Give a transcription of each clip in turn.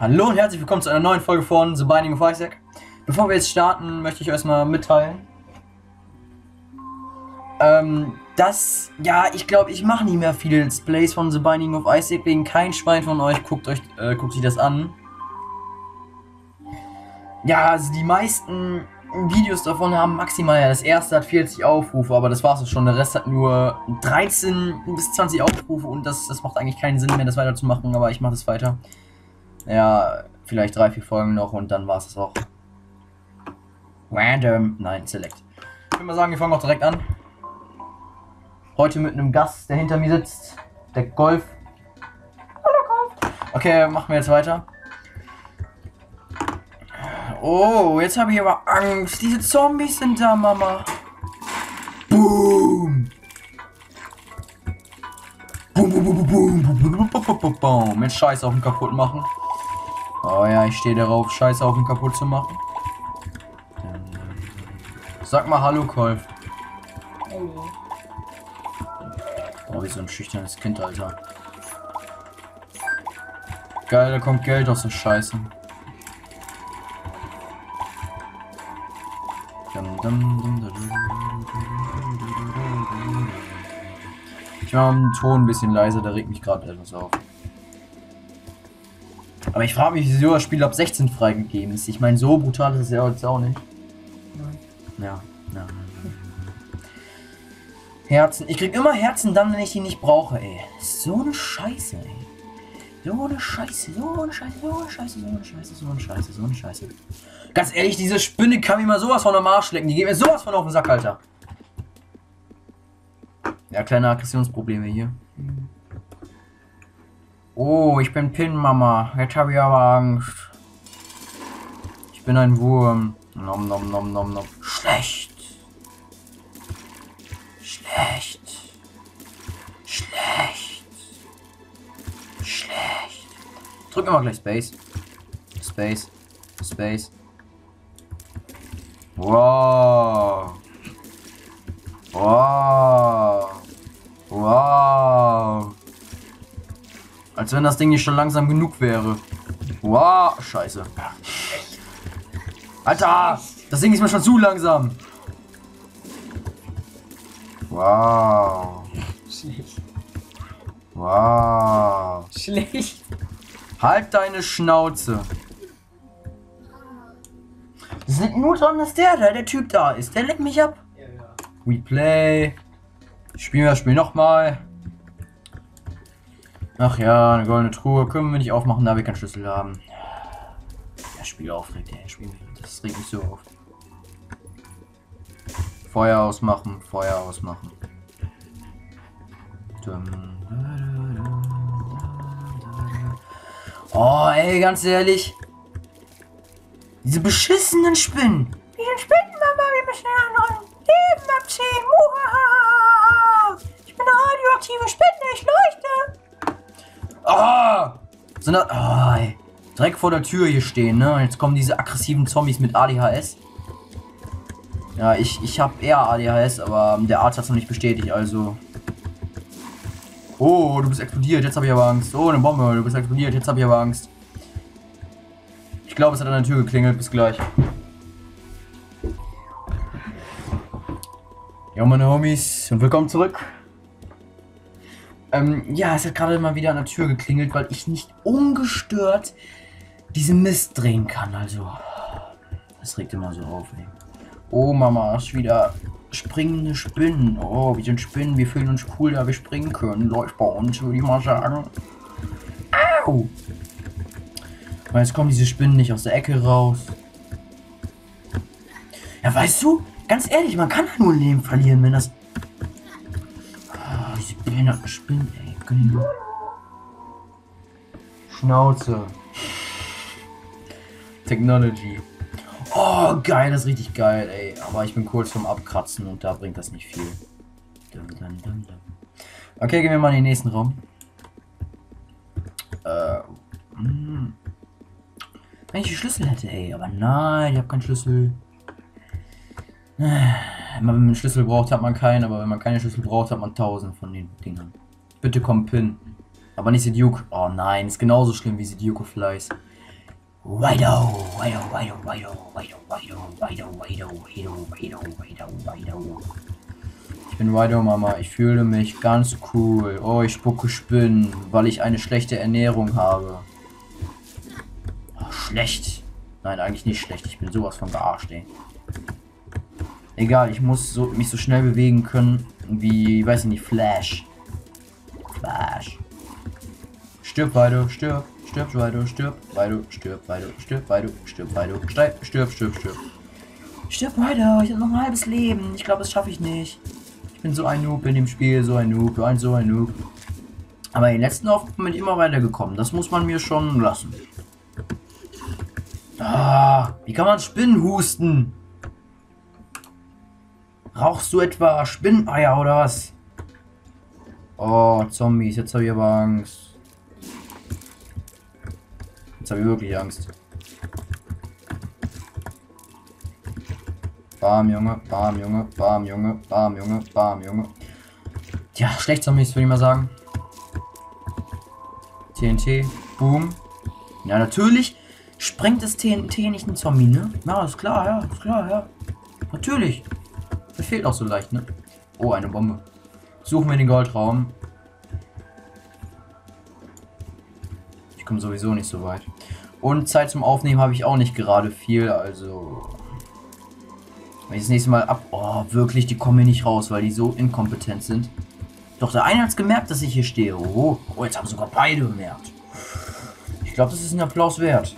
Hallo und herzlich willkommen zu einer neuen Folge von The Binding of Isaac. Bevor wir jetzt starten, möchte ich euch erstmal mitteilen, ähm, dass, ja, ich glaube, ich mache nicht mehr viele Let's Plays von The Binding of Isaac, wegen kein Schwein von euch guckt euch, äh, guckt sich das an. Ja, also die meisten Videos davon haben maximal, ja, das erste hat 40 Aufrufe, aber das war's auch schon. Der Rest hat nur 13 bis 20 Aufrufe und das, das macht eigentlich keinen Sinn mehr, das weiterzumachen, aber ich mache das weiter. Ja, vielleicht drei, vier Folgen noch und dann war es auch. Random. Nein, Select. Ich würde mal sagen, wir fangen auch direkt an. Heute mit einem Gast, der hinter mir sitzt. Der Golf. Hallo Golf. Okay, machen wir jetzt weiter. Oh, jetzt habe ich aber Angst. Diese Zombies sind da, Mama. Boom. Boom, boom, boom, boom, boom, boom, boom, boom. boom. Mit Scheiß auf den kaputt machen. Oh ja, ich stehe darauf, Scheiß auf den kaputt zu machen. Sag mal Hallo, Kolf. Hallo. Oh, wie so ein schüchternes Kind, Alter. Geil, da kommt Geld aus der Scheiße. Ich mache den Ton ein bisschen leiser, der regt mich gerade etwas auf. Aber ich frage mich, wieso das Spiel ab 16 freigegeben ist. Ich meine, so brutal ist es ja jetzt auch nicht. Ja, ja. Herzen. Ich krieg immer Herzen dann, wenn ich die nicht brauche, ey. So eine Scheiße, ey. So eine Scheiße, so eine Scheiße, so eine Scheiße, so eine Scheiße, so eine Scheiße, so eine Scheiße. Ganz ehrlich, diese Spinne kann mir mal sowas von am Arsch lecken. Die geht mir sowas von auf den Sack, Alter. Ja, kleine Aggressionsprobleme hier. Oh, ich bin Pin, Mama. Jetzt habe ich aber Angst. Ich bin ein Wurm. Nom nom nom nom nom. Schlecht. Schlecht. Schlecht. Schlecht. Drück immer gleich Space. Space. Space. Wow. Wow. Wow. Als wenn das Ding nicht schon langsam genug wäre. Wow, scheiße. Alter, das Ding ist mir schon zu langsam. Wow. Schlecht. Wow. Schlecht. Halt deine Schnauze. Es liegt nur daran, dass der da, der Typ da ist. Der leckt mich ab. We play. Spielen wir das Spiel nochmal. Ach ja, eine goldene Truhe. Können wir nicht aufmachen, da wir keinen Schlüssel haben. Das Spiel aufregt, ey. Das regt mich so auf. Feuer ausmachen, Feuer ausmachen. Oh, ey, ganz ehrlich. Diese beschissenen Spinnen. Diese Spinnen, Mama, wir müssen ja noch ein Leben abziehen. Muhahaha. Ich bin eine radioaktive Spinne, ich leuchte. Ah! So eine, oh, ey. Direkt vor der Tür hier stehen, ne? Jetzt kommen diese aggressiven Zombies mit ADHS. Ja, ich, ich habe eher ADHS, aber der Arzt hat es noch nicht bestätigt, also. Oh, du bist explodiert, jetzt habe ich aber Angst. Oh, eine Bombe, du bist explodiert, jetzt habe ich aber Angst. Ich glaube, es hat an der Tür geklingelt, bis gleich. Ja, meine Homies, und willkommen zurück. Ähm, ja, es hat gerade mal wieder an der Tür geklingelt, weil ich nicht ungestört diesen Mist drehen kann, also. Das regt immer so auf, ey. Oh, Mama, ist wieder springende Spinnen. Oh, wir sind Spinnen, wir fühlen uns cool, da wir springen können. Läuft bei uns, würde ich mal sagen. Au! Weil jetzt kommen diese Spinnen nicht aus der Ecke raus. Ja, weißt du, ganz ehrlich, man kann ja nur ein Leben verlieren, wenn das. Ah, diese behinderten Spinnen, ey. Mir. Schnauze. Technology. Oh, geil, das ist richtig geil, ey. Aber ich bin kurz vorm Abkratzen und da bringt das nicht viel. Okay, gehen wir mal in den nächsten Raum. Äh, mm. Wenn ich einen Schlüssel hätte, ey. Aber nein, ich habe keinen Schlüssel. Wenn man einen Schlüssel braucht, hat man keinen. Aber wenn man keine Schlüssel braucht, hat man tausend von den Dingern. Bitte komm, Pin. Aber nicht Duke. Oh nein, ist genauso schlimm wie Duke Flies. Wido, Wido, Wido, Wido, Wido, Wido, Wido, Wido, Wido, Wido, Wido, Wido. Ich bin Wido, Mama. Ich fühle mich ganz cool. Oh, ich spucke Spinnen, weil ich eine schlechte Ernährung habe. Oh, schlecht. Nein, eigentlich nicht schlecht. Ich bin sowas von gearscht, ey. Egal, ich muss so, mich so schnell bewegen können wie, weiß ich nicht, Flash. Flash. Stirb, Weido, stirb. Stirb, Weido, stirb. Weido, stirb, Weido, stirb, Weido, stirb, Weido. Stirb, stirb, stirb, stirb. Stirb, Weido, ich habe noch ein halbes Leben. Ich glaube, das schaffe ich nicht. Ich bin so ein Noob in dem Spiel, so ein Noob, ein so ein Noob. Aber in den letzten Aufgaben bin ich immer weitergekommen. Das muss man mir schon lassen. Ah, wie kann man Spinnen husten? Rauchst du etwa Spinneier oder was? Oh, Zombies, jetzt habe ich aber Angst. Jetzt habe ich wirklich Angst. Bam, Junge, bam, Junge, bam, Junge, bam, Junge, bam, Junge. Tja, schlecht Zombies, würde ich mal sagen. TNT, boom. Ja, natürlich sprengt das TNT nicht ein Zombie, ne? Na, ist klar, ja, ist klar, ja. Natürlich. Das fehlt auch so leicht, ne? Oh, eine Bombe. Suchen wir den Goldraum. Komme sowieso nicht so weit. Und Zeit zum Aufnehmen habe ich auch nicht gerade viel, also... Wenn ich das nächste Mal ab... Oh, wirklich, die kommen hier nicht raus, weil die so inkompetent sind. Doch der eine hat es gemerkt, dass ich hier stehe. Oh, oh jetzt haben sogar beide bemerkt. Ich glaube, das ist ein Applaus wert.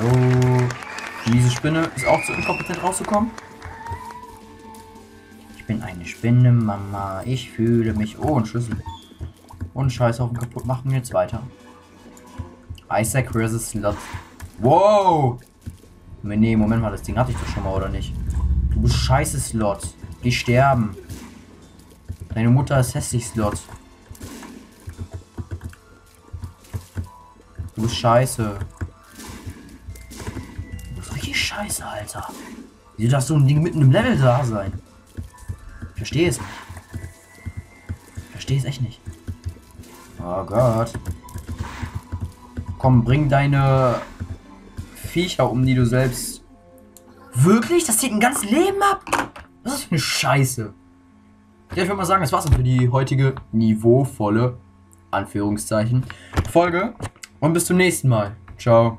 Jo. Diese Spinne ist auch zu inkompetent rauszukommen. Eine Spinne, Mama. Ich fühle mich. Oh, ein Schlüssel. Und Scheißhaufen kaputt machen. Jetzt weiter. Isaac vs. Slot. Wow! Nee, Moment mal, das Ding hatte ich doch schon mal, oder nicht? Du scheiße, Slot. Geh sterben. Deine Mutter ist hässlich, Slot. Du bist scheiße. Du bist richtig scheiße, Alter. Wie darf so ein Ding mitten im Level da sein? Verstehe es nicht. Ich verstehe es echt nicht. Oh Gott. Komm, bring deine Viecher um, die du selbst. Wirklich? Das zieht ein ganzes Leben ab? Was ist für eine Scheiße? Ja, ich würde mal sagen, das war's für die heutige niveauvolle, Anführungszeichen, Folge. Und bis zum nächsten Mal. Ciao.